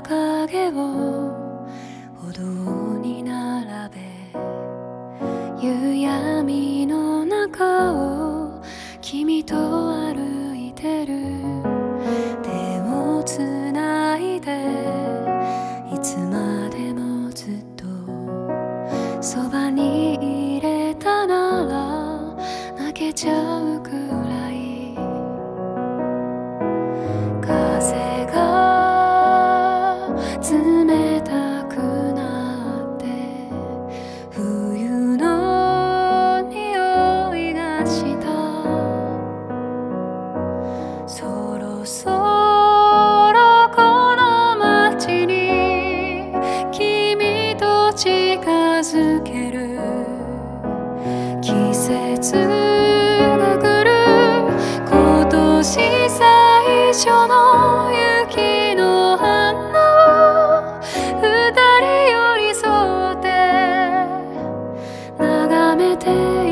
影を歩道に並べ夕闇の中を君と歩ける。季節が来る。今年最初の雪の花応。二人寄り添って眺めている。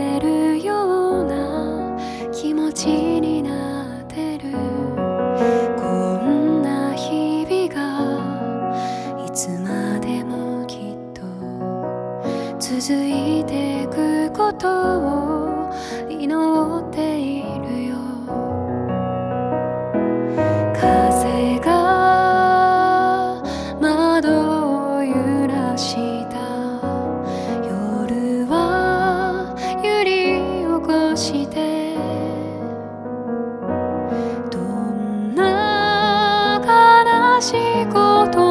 ついてくことを祈っているよ。風が窓を揺らした。夜は揺り起こして。どんな悲しいこと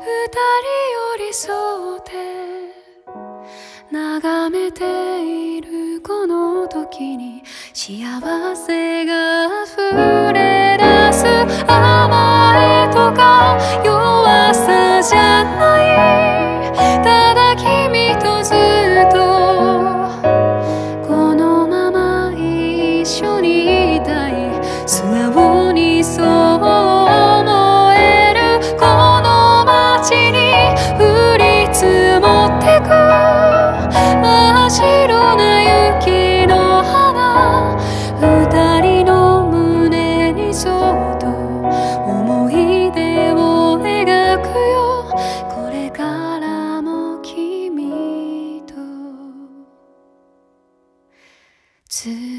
二人寄り添って眺めているこの時に幸せす。